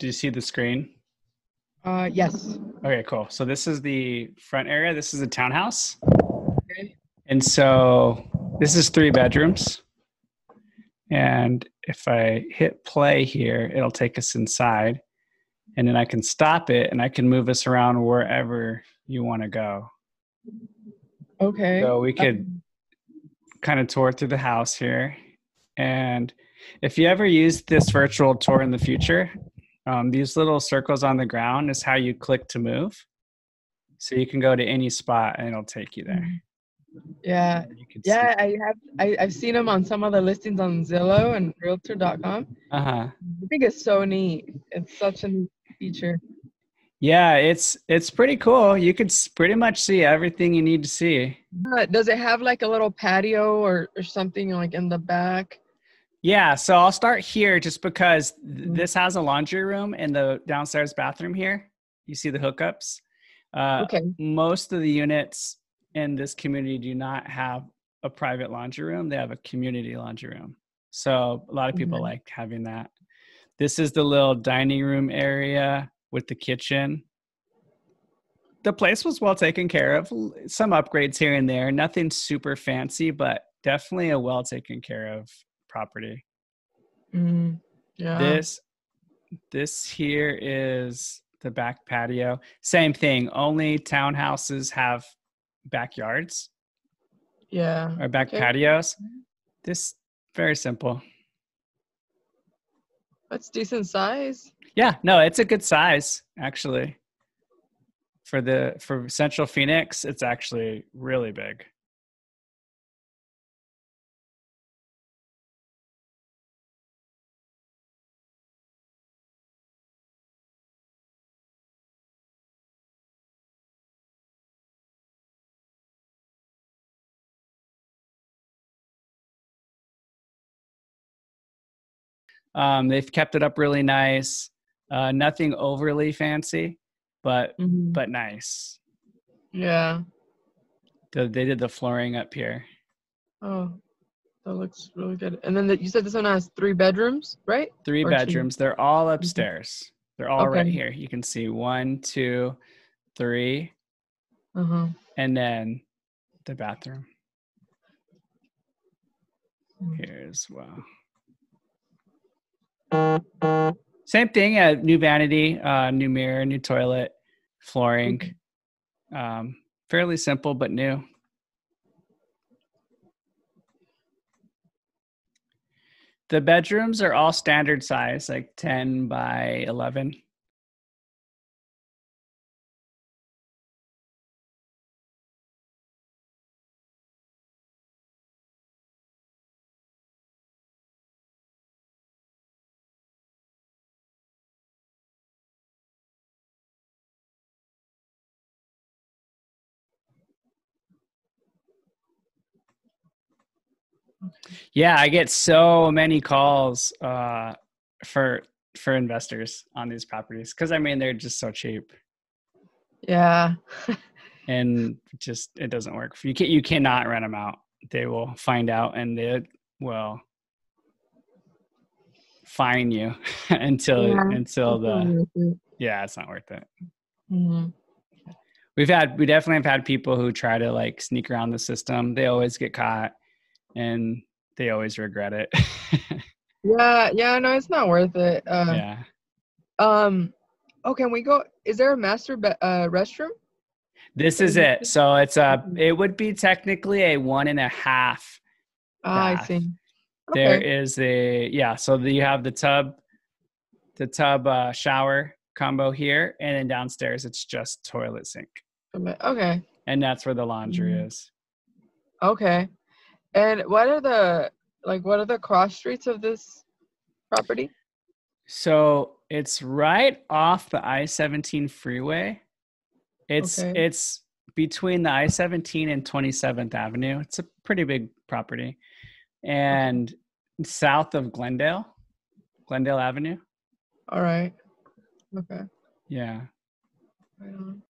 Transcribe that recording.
do you see the screen? Uh, yes. Okay, cool. So this is the front area. This is a townhouse. Okay. And so this is three bedrooms. And if I hit play here, it'll take us inside. And then I can stop it and I can move us around wherever you want to go. Okay. So we could kind of tour through the house here. And if you ever use this virtual tour in the future, um, these little circles on the ground is how you click to move. So you can go to any spot and it'll take you there. Yeah. You Yeah, I have. I, I've seen them on some of the listings on Zillow and Realtor.com. Uh-huh. I think it's so neat. It's such a neat feature. Yeah, it's it's pretty cool. You could pretty much see everything you need to see. Does it have like a little patio or, or something like in the back? Yeah, so I'll start here just because th- Mhm. this has a laundry room and the downstairs bathroom here. You see the hookups. Uh, Okay. most of the units in this community do not have a private laundry room they have a community laundry room so a lot of people Mhm. like having that this is the little dining room area with the kitchen the place was well taken care of some upgrades here and there nothing super fancy but definitely a well taken care of property Mm, yeah. this this here is the back patio same thing only townhouses have backyards yeah. or back Okay. patios this very simple That's decent size. yeah no it's a good size actually for the for central phoenix it's actually really big um, they've kept it up really nice uh, nothing overly fancy but Mhm. but nice Yeah. the, they did the flooring up here Oh, that looks really good. And then the, you said this one has three bedrooms, right? three Or bedrooms they're all upstairs they're all right Okay. here you can see one two three Uh huh. and then the bathroom Mm. here as well same thing uh, new vanity uh, new mirror new toilet flooring um, fairly simple but new. The bedrooms are all standard size like 10 by 11 Yeah, I get so many calls uh, for for investors on these properties because I mean they're just so cheap Yeah. and just it doesn't work. You can you cannot rent them out. They will find out and they will fine you until Yeah, until the yeah it's not worth it. Mhm. We've had we definitely have had people who try to like sneak around the system. They always get caught and they always regret it. Yeah. Yeah. No, it's not worth it. Uh, yeah. Um. Oh, can we go? Is there a master be- uh, restroom? This is it. So it's a. It would be technically a one and a half. Ah, I see. There Okay. is a yeah. So the, you have the tub, the tub uh, shower combo here, and then downstairs it's just toilet sink, Okay. and that's where the laundry Mhm. is. Okay. And what are the like? What are the cross streets of this property? So it's right off the I seventeen freeway. It's Okay. it's between the I seventeen and twenty seventh Avenue. It's a pretty big property, and south of Glendale, Glendale Avenue. All right. Okay. Yeah. Right on.